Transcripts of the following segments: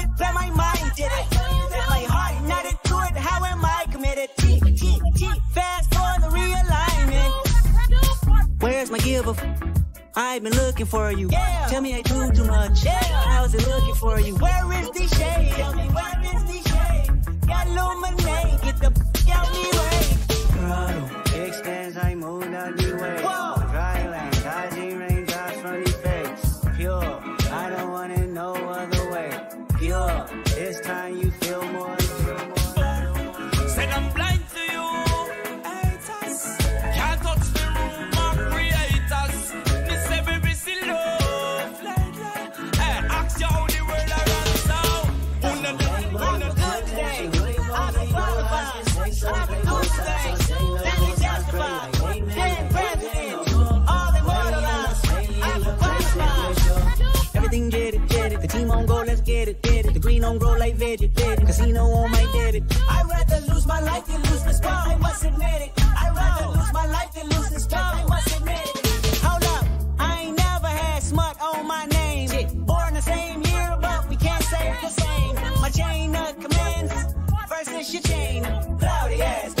it, but my mind did it. My heart not into it, how am I committed? Fast for the realignment. Where's my giver? I've been looking for you. Yeah. Tell me I do too much. Yeah. How's it looking for you? Where is the shade? Tell me where is the shade? Illuminate, get the out me way. Throttle extends, I move out the way. Whoa. Dry land, dodging raindrops from the face. Pure, I don't wanna know other way. Pure, this time you feel more. Said I'm blind to you. Can't touch the room of creators. Miss every busy love. Hey, ask you how the world around so. Know the- who know the- Good day. I've The green on grow like veggie, veggie. Casino on my debit. I'd rather lose my life than lose this spot. I must admit it. I'd rather lose my life than lose this spot. I must admit it. Hold up. I ain't never had smut on my name. Born the same year, but we can't say the same. My chain of commands versus your chain. Cloudy ass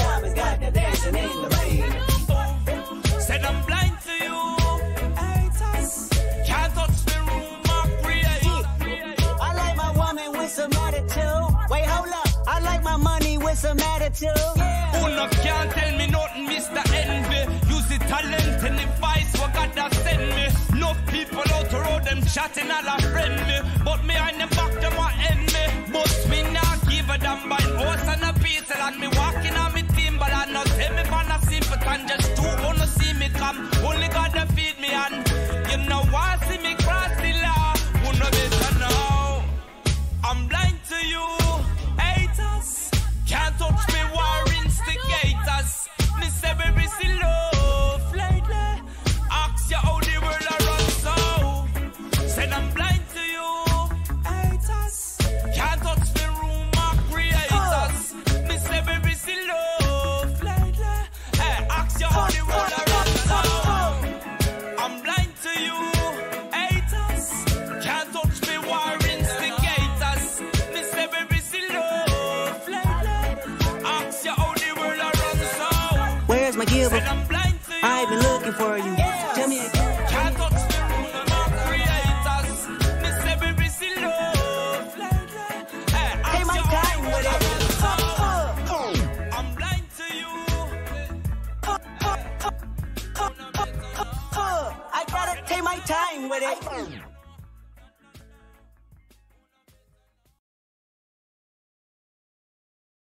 attitude. Wait, hold up. I like my money with some attitude. Who no can't tell me nothing, Mr. Envy. Use the talent and the vice what God has sent me. Enough people out the road, them chatting all a me. But me and them my. I've been looking for you. Tell me Can't touch the room of creators. Miss every see love lately. Hey, Take ask my you how time the with world a it. run so. I'm blind to you. I gotta take my time with it.